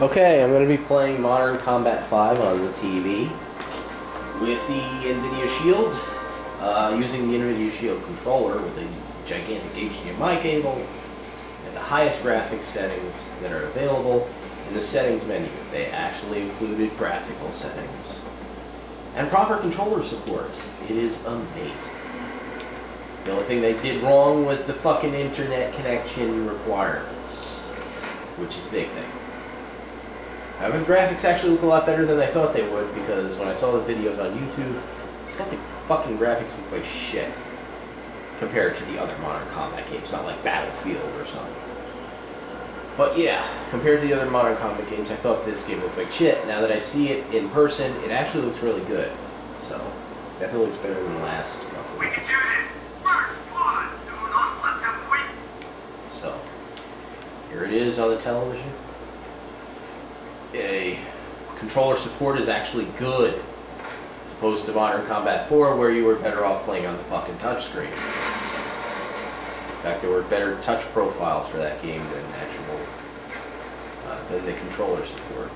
Okay, I'm going to be playing Modern Combat 5 on the TV with the NVIDIA Shield, uh, using the NVIDIA Shield controller with a gigantic HDMI cable at the highest graphics settings that are available in the settings menu. They actually included graphical settings and proper controller support. It is amazing. The only thing they did wrong was the fucking internet connection requirements, which is a big thing. However, the graphics actually look a lot better than I thought they would because when I saw the videos on YouTube, I thought the fucking graphics looked like shit compared to the other Modern Combat games, not like Battlefield or something. But yeah, compared to the other Modern Combat games, I thought this game looks like shit. Now that I see it in person, it actually looks really good. So, definitely looks better than the last couple them win. So, here it is on the television. A controller support is actually good, as opposed to Modern Combat 4, where you were better off playing on the fucking touchscreen. In fact, there were better touch profiles for that game than actual uh, than the controller support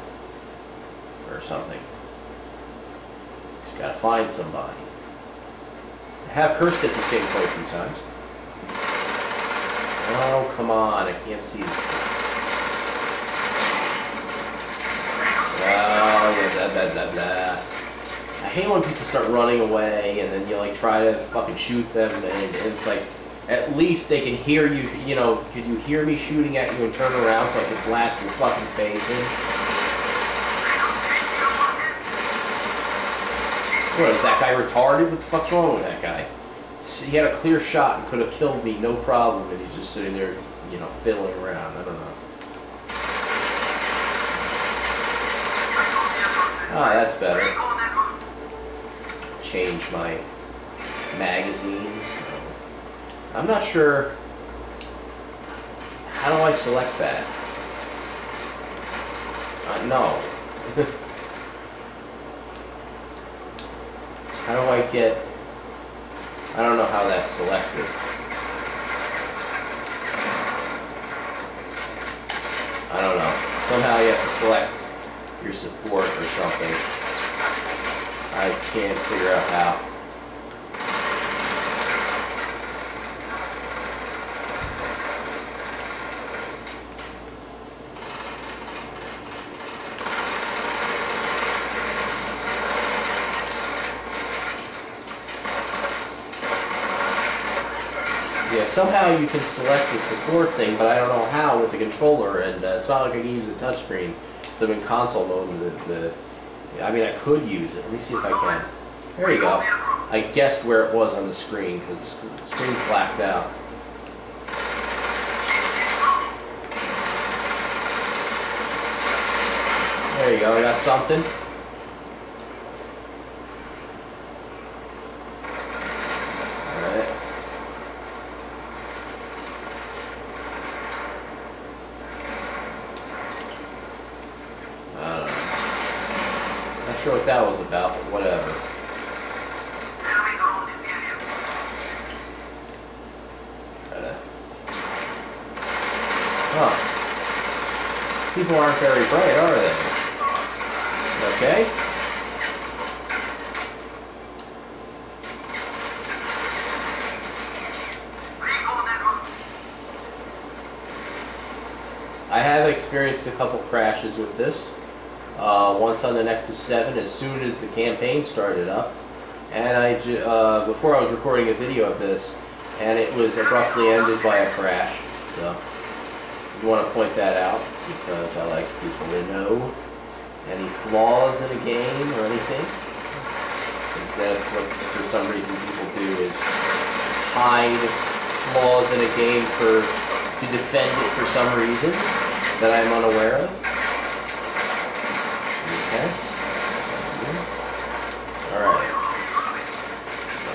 or something. Just gotta find somebody. I have cursed at this game quite a few times. Oh, come on, I can't see this. Oh, yeah, blah, blah, blah, blah. I hate when people start running away and then you like try to fucking shoot them and, and it's like, at least they can hear you, you know, could you hear me shooting at you and turn around so I can blast your fucking face in? What, is that guy retarded? What the fuck's wrong with that guy? He had a clear shot and could have killed me, no problem, and he's just sitting there, you know, fiddling around. I don't know. Ah, that's better. Change my magazines. I'm not sure. How do I select that? Uh, no. how do I get... I don't know how that's selected. I don't know. Somehow you have to select your support or something. I can't figure out how. Yeah, somehow you can select the support thing, but I don't know how with the controller, and uh, it's not like I can use the touchscreen. So in console mode the, the... I mean, I could use it. Let me see if I can. There you go. I guessed where it was on the screen, because the screen's blacked out. There you go, I got something. Alright. I don't know. Not sure what that was about, but whatever. Huh. People aren't very bright, are they? Okay. I have experienced a couple crashes with this. Uh, once on the Nexus 7 as soon as the campaign started up. And I, uh, before I was recording a video of this, and it was abruptly ended by a crash. So, you want to point that out because I like people to know any flaws in a game or anything. Instead of what for some reason people do is hide flaws in a game for to defend it for some reason that I'm unaware of. Okay. Alright. So.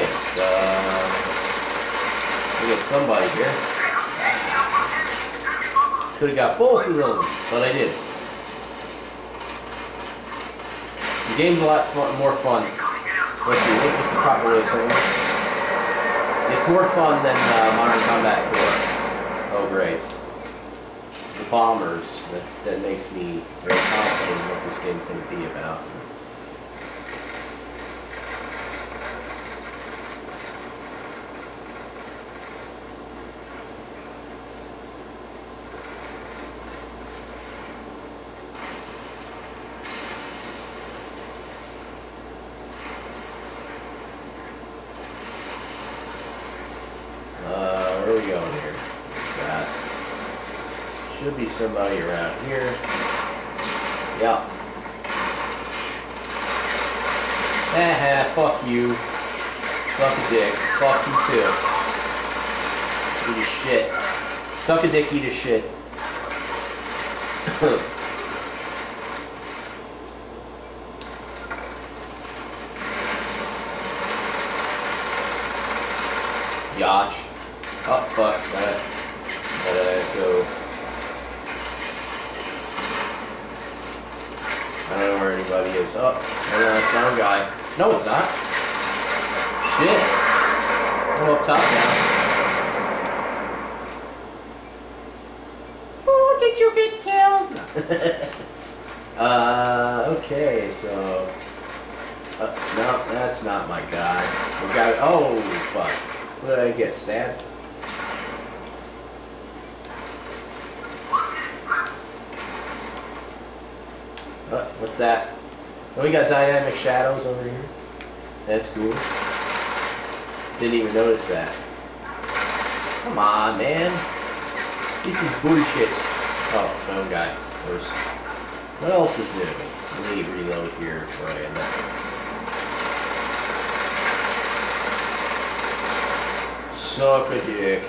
Alright, uh, we got somebody here. Could have got both of them, but I didn't. The game's a lot fun, more fun let's see, what was the proper way of saying this? It's more fun than uh, Modern Combat 4. Oh, great. The bombers, that, that makes me very confident what this game's going to be about. Uh, where are we going here? Got should be somebody around here. Yeah. Haha, fuck you. Suck a dick. Fuck you too. Eat a shit. Suck a dick, eat a shit. Yach. Oh fuck, gotta, gotta go. I don't know where anybody is. Oh, no, it's not guy. No, it's not. Shit. I'm up top now. Oh, did you get killed? uh, okay, so. Uh, no, that's not my guy. We got. Oh, fuck. What did I get? Stabbed? Uh, what's that? Oh, we got dynamic shadows over here. That's cool. Didn't even notice that. Come on, man. This is bullshit. Oh, my own guy. What else is new? Let me reload here before I end up. Suck a dick.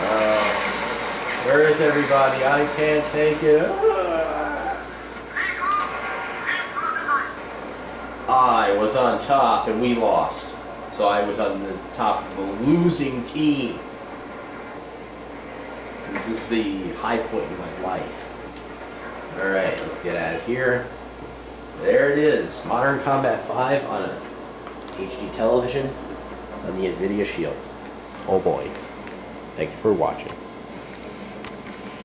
Uh, where is everybody? I can't take it. I was on top and we lost. So I was on the top of a losing team. This is the high point in my life. Alright, let's get out of here. There it is. Modern Combat 5 on a HD television on the NVIDIA Shield. Oh boy. Thank you for watching.